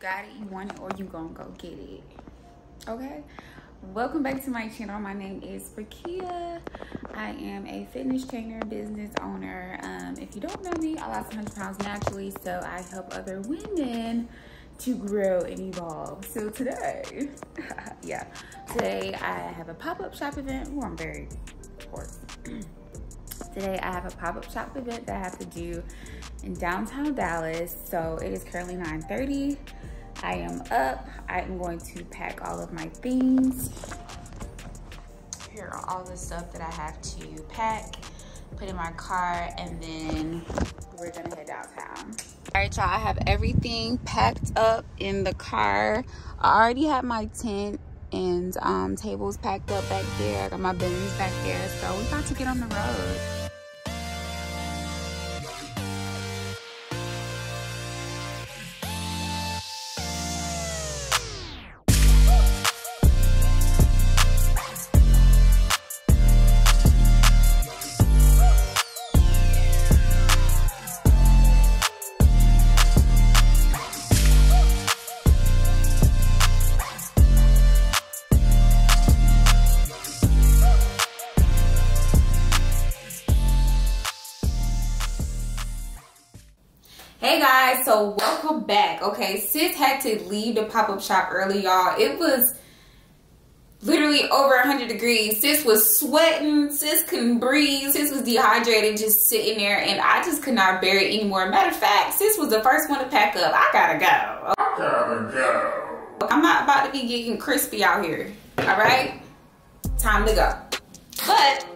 got it you want it or you gonna go get it. Okay? Welcome back to my channel. My name is Brakia. I am a fitness trainer business owner. Um, if you don't know me I lost 100 pounds naturally so I help other women to grow and evolve so today yeah today I have a pop-up shop event oh I'm very hoarse today I have a pop-up shop event that I have to do in downtown Dallas. So it is currently 9.30. I am up. I am going to pack all of my things. Here are all the stuff that I have to pack, put in my car, and then we're gonna head downtown. All right, y'all, I have everything packed up in the car. I already have my tent and um, tables packed up back there. I got my bins back there. So we about to get on the road. So welcome back. Okay, sis had to leave the pop-up shop early, y'all. It was literally over 100 degrees. Sis was sweating, sis couldn't breathe, sis was dehydrated, just sitting there, and I just could not bear it anymore. Matter of fact, sis was the first one to pack up. I gotta go. I gotta go. I'm not about to be getting crispy out here. All right, time to go. But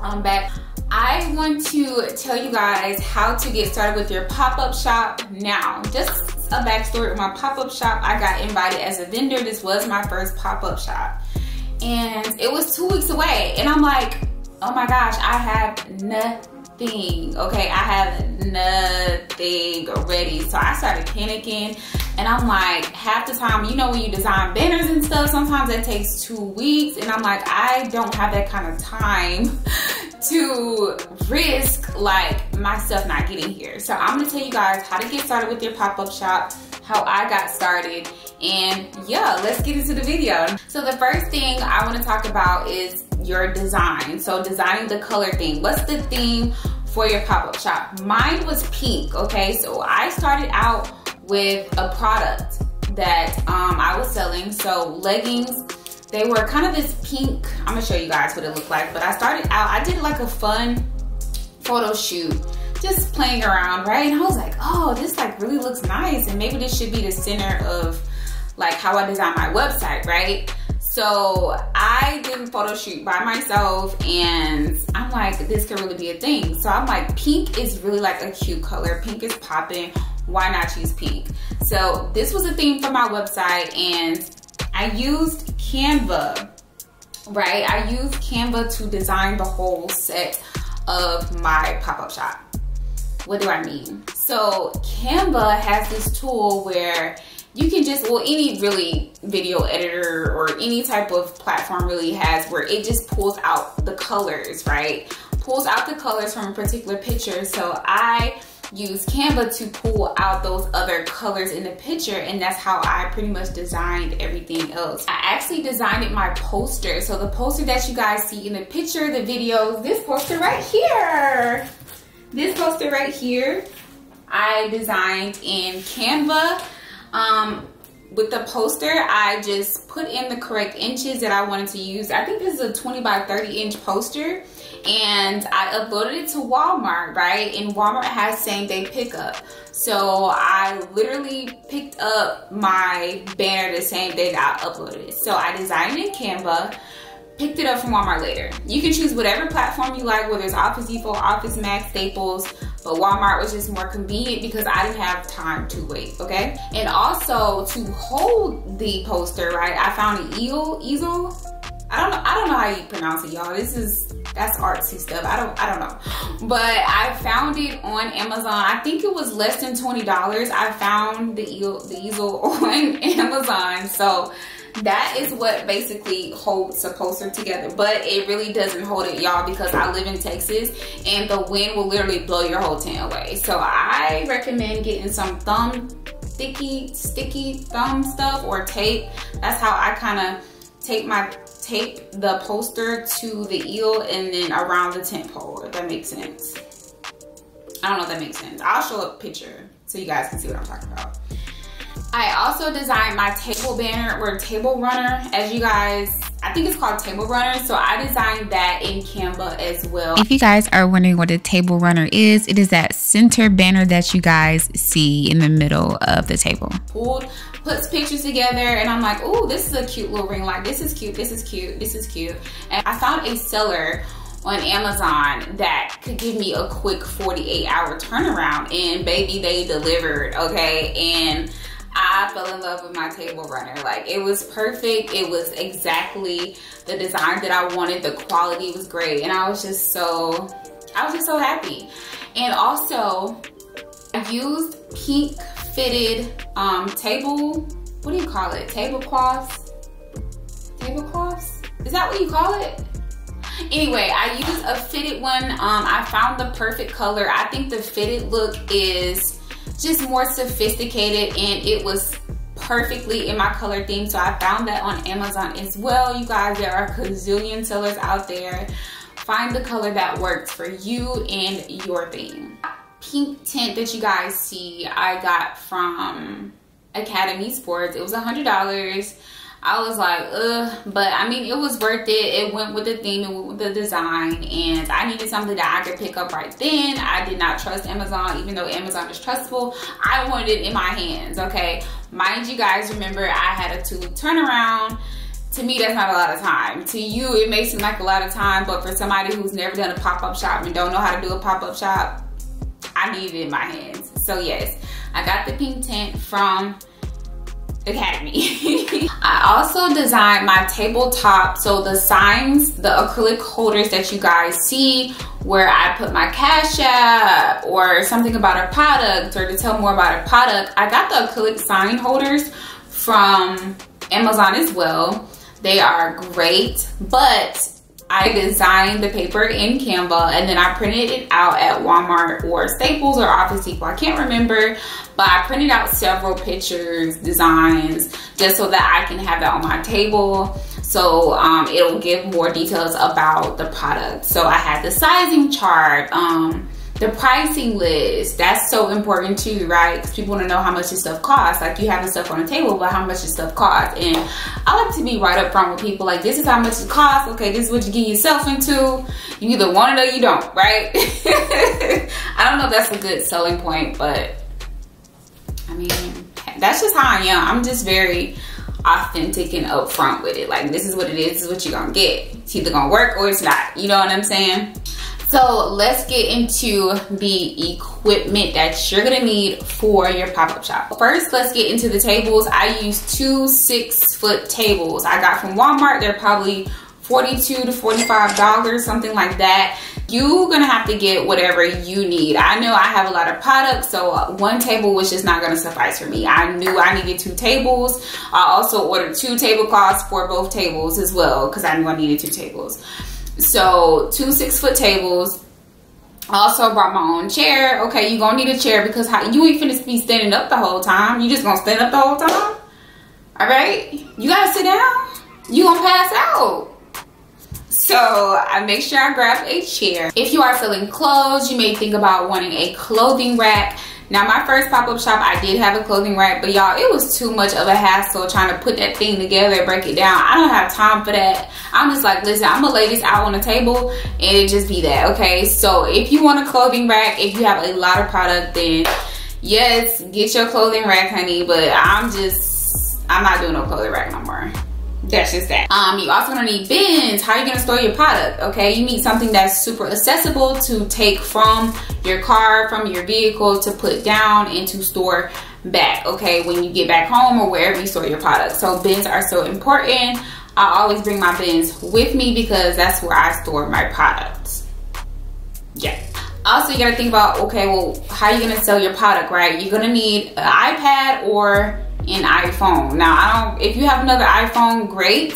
I'm back. I want to tell you guys how to get started with your pop-up shop now. Just a backstory my pop-up shop. I got invited as a vendor. This was my first pop-up shop. And it was two weeks away. And I'm like, oh my gosh, I have nothing. Okay, I have nothing ready. So I started panicking. And I'm like, half the time, you know, when you design banners and stuff, sometimes that takes two weeks. And I'm like, I don't have that kind of time to risk like my stuff not getting here. So I'm gonna tell you guys how to get started with your pop-up shop, how I got started, and yeah, let's get into the video. So the first thing I wanna talk about is your design. So designing the color theme. What's the theme for your pop-up shop? Mine was pink, okay? So I started out with a product that um, I was selling. So leggings, they were kind of this pink, I'm gonna show you guys what it looked like, but I started out, I did like a fun photo shoot, just playing around, right? And I was like, oh, this like really looks nice. And maybe this should be the center of like how I design my website, right? So I did a photo shoot by myself and I'm like, this could really be a thing. So I'm like, pink is really like a cute color. Pink is popping. Why not choose pink? So this was a theme for my website and I used Canva, right? I used Canva to design the whole set of my pop-up shop. What do I mean? So Canva has this tool where you can just, well, any really video editor or any type of platform really has where it just pulls out the colors, right? Pulls out the colors from a particular picture. So I use Canva to pull out those other colors in the picture and that's how I pretty much designed everything else. I actually designed it my poster. So the poster that you guys see in the picture, the videos, this poster right here. This poster right here, I designed in Canva. Um, with the poster, I just put in the correct inches that I wanted to use. I think this is a 20 by 30 inch poster and I uploaded it to Walmart, right? And Walmart has same day pickup. So I literally picked up my banner the same day that I uploaded it. So I designed it in Canva, picked it up from Walmart later. You can choose whatever platform you like, whether it's Office Depot, Office Max, Staples, but Walmart was just more convenient because I didn't have time to wait, okay? And also to hold the poster, right, I found an easel, easel, I don't know, I don't know how you pronounce it, y'all. This is, that's artsy stuff. I don't, I don't know. But I found it on Amazon. I think it was less than $20. I found the, eel the easel on Amazon. So that is what basically holds a poster together but it really doesn't hold it y'all because i live in texas and the wind will literally blow your whole tent away. So i recommend getting some thumb sticky sticky thumb stuff or tape. That's how i kind of tape my tape the poster to the eel and then around the tent pole if that makes sense. I don't know if that makes sense. I'll show a picture so you guys can see what i'm talking about I also designed my table banner or table runner as you guys I think it's called table runner so I designed that in Canva as well. If you guys are wondering what a table runner is, it is that center banner that you guys see in the middle of the table. Pulled, puts pictures together and I'm like, oh, this is a cute little ring light. This is cute, this is cute, this is cute. And I found a seller on Amazon that could give me a quick 48 hour turnaround and baby, they delivered, okay? And I fell in love with my table runner. Like it was perfect. It was exactly the design that I wanted. The quality was great. And I was just so, I was just so happy. And also I used pink fitted um, table, what do you call it? Tablecloths? Tablecloths? Is that what you call it? Anyway, I used a fitted one. Um, I found the perfect color. I think the fitted look is just more sophisticated and it was perfectly in my color theme. So I found that on Amazon as well. You guys, there are a gazillion sellers out there. Find the color that works for you and your theme. Pink tint that you guys see, I got from Academy Sports. It was a $100. I was like, ugh, but I mean, it was worth it. It went with the theme, went with the design, and I needed something that I could pick up right then. I did not trust Amazon, even though Amazon is trustful. I wanted it in my hands, okay? Mind you guys, remember I had a two turnaround. To me, that's not a lot of time. To you, it may seem like a lot of time, but for somebody who's never done a pop-up shop and don't know how to do a pop-up shop, I need it in my hands. So yes, I got the pink tint from Academy. I also designed my tabletop, so the signs, the acrylic holders that you guys see where I put my cash app or something about a product or to tell more about a product, I got the acrylic sign holders from Amazon as well. They are great, but I designed the paper in Canva and then I printed it out at Walmart or Staples or Office Depot. I can't remember, but I printed out several pictures, designs, just so that I can have that on my table. So um, it'll give more details about the product. So I had the sizing chart, um, the pricing list, that's so important too, right? Because people want to know how much this stuff costs. Like you have the stuff on the table, but how much this stuff costs. And I like to be right up front with people. Like this is how much it costs. Okay, this is what you get yourself into. You either want it or you don't, right? I don't know if that's a good selling point, but I mean, that's just how I am. I'm just very authentic and upfront with it. Like this is what it is, this is what you're gonna get. It's either gonna work or it's not. You know what I'm saying? So let's get into the equipment that you're gonna need for your pop-up shop. First, let's get into the tables. I use two six foot tables. I got from Walmart. They're probably 42 to $45, something like that. You're gonna have to get whatever you need. I know I have a lot of products, so uh, one table was just not gonna suffice for me. I knew I needed two tables. I also ordered two tablecloths for both tables as well, because I knew I needed two tables. So two six foot tables. Also brought my own chair. Okay, you gonna need a chair because how, you ain't finna be standing up the whole time. You just gonna stand up the whole time. All right, you gotta sit down. You gonna pass out. So I make sure I grab a chair. If you are selling clothes, you may think about wanting a clothing rack. Now my first pop-up shop, I did have a clothing rack, but y'all, it was too much of a hassle trying to put that thing together, break it down. I don't have time for that. I'm just like, listen, I'm gonna lay this out on the table and it just be that, okay? So if you want a clothing rack, if you have a lot of product, then yes, get your clothing rack, honey, but I'm just, I'm not doing no clothing rack no more that's just that. Um, you also gonna need bins. How are you gonna store your product? Okay, you need something that's super accessible to take from your car, from your vehicle to put down and to store back. Okay, when you get back home or wherever you store your product. So bins are so important. I always bring my bins with me because that's where I store my products. Yeah. Also, you gotta think about, okay, well, how are you gonna sell your product, right? You're gonna need an iPad or an iPhone. Now, I don't, if you have another iPhone, great.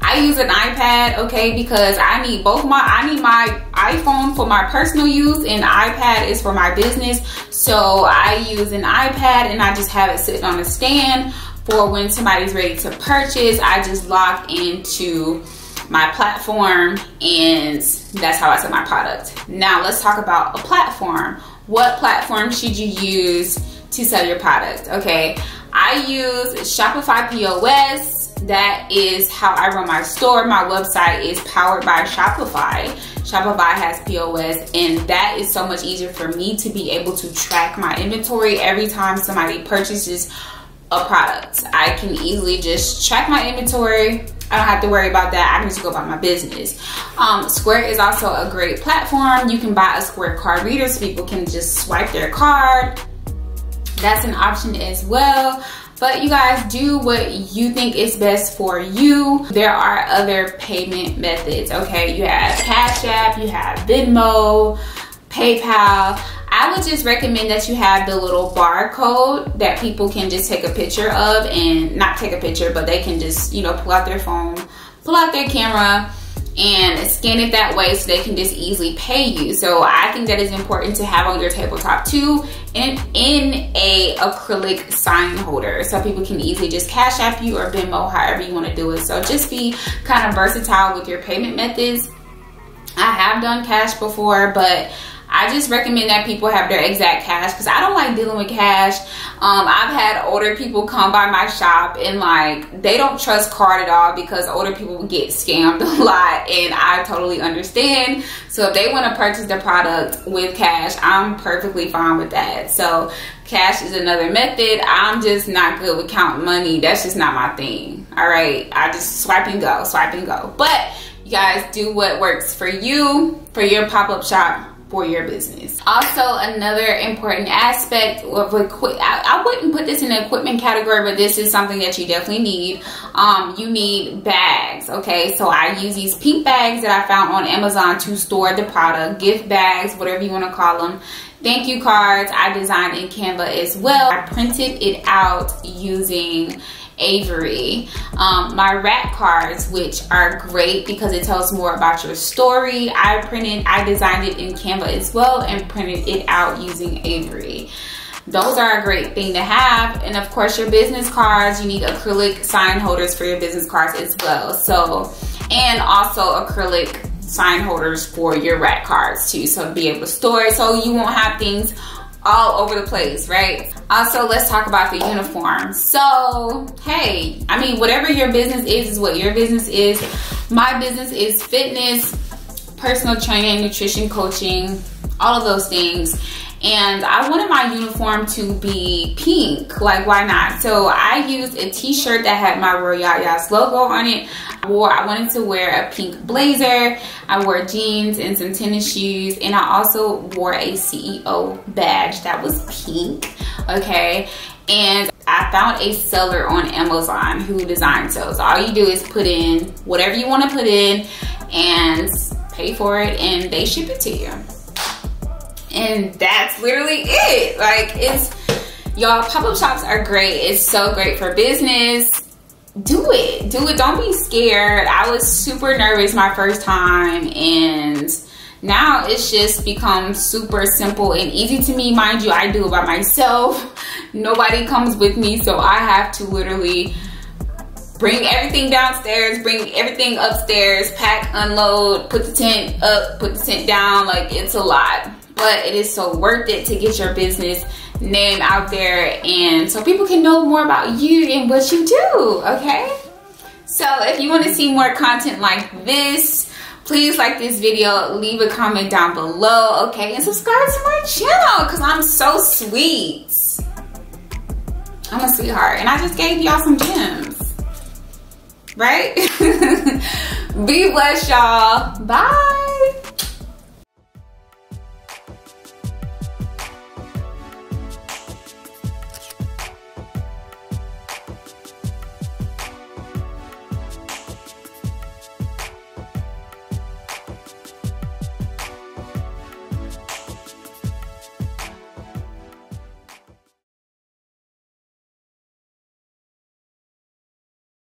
I use an iPad, okay, because I need both my, I need my iPhone for my personal use and iPad is for my business. So I use an iPad and I just have it sitting on a stand for when somebody's ready to purchase. I just log into my platform and that's how I sell my product. Now let's talk about a platform. What platform should you use to sell your product? Okay, I use Shopify POS. That is how I run my store. My website is powered by Shopify. Shopify has POS and that is so much easier for me to be able to track my inventory every time somebody purchases a product. I can easily just track my inventory. I don't have to worry about that. I can just go about my business. Um, Square is also a great platform. You can buy a Square card reader so people can just swipe their card. That's an option as well. But you guys do what you think is best for you. There are other payment methods, okay? You have Cash App, you have Venmo, PayPal. I would just recommend that you have the little barcode that people can just take a picture of and not take a picture, but they can just, you know, pull out their phone, pull out their camera and scan it that way so they can just easily pay you. So I think that is important to have on your tabletop too in, in a acrylic sign holder so people can easily just cash app you or Venmo, however you want to do it. So just be kind of versatile with your payment methods. I have done cash before, but I just recommend that people have their exact cash because I don't like dealing with cash. Um, I've had older people come by my shop and like they don't trust card at all because older people get scammed a lot and I totally understand. So if they want to purchase the product with cash, I'm perfectly fine with that. So cash is another method. I'm just not good with counting money. That's just not my thing. All right. I just swipe and go, swipe and go. But you guys do what works for you, for your pop-up shop for your business. Also, another important aspect of equipment, I, wouldn't put this in the equipment category, but this is something that you definitely need. Um, you need bags, okay? So I use these pink bags that I found on Amazon to store the product, gift bags, whatever you wanna call them. Thank you cards, I designed in Canva as well. I printed it out using Avery. Um, my rack cards, which are great because it tells more about your story. I printed, I designed it in Canva as well and printed it out using Avery. Those are a great thing to have. And of course, your business cards, you need acrylic sign holders for your business cards as well. So, and also acrylic sign holders for your rack cards too. So be able to store it so you won't have things all over the place, right? Also, let's talk about the uniform. So, hey, I mean, whatever your business is, is what your business is. My business is fitness, personal training, nutrition coaching, all of those things and I wanted my uniform to be pink. Like, why not? So I used a t-shirt that had my Royal logo on it. I wore, I wanted to wear a pink blazer. I wore jeans and some tennis shoes. And I also wore a CEO badge that was pink, okay? And I found a seller on Amazon who designs those. All you do is put in whatever you want to put in and pay for it and they ship it to you and that's literally it. Like it's y'all pop-up shops are great. It's so great for business. Do it. Do it. Don't be scared. I was super nervous my first time and now it's just become super simple and easy to me. Mind you i do it by myself. Nobody comes with me so i have to literally bring everything downstairs bring everything upstairs pack unload put the tent up put the tent down. Like it's a lot but it is so worth it to get your business name out there and so people can know more about you and what you do, okay? So if you want to see more content like this, please like this video, leave a comment down below, okay? And subscribe to my channel because I'm so sweet. I'm a sweetheart and I just gave y'all some gems, right? Be blessed, y'all. Bye.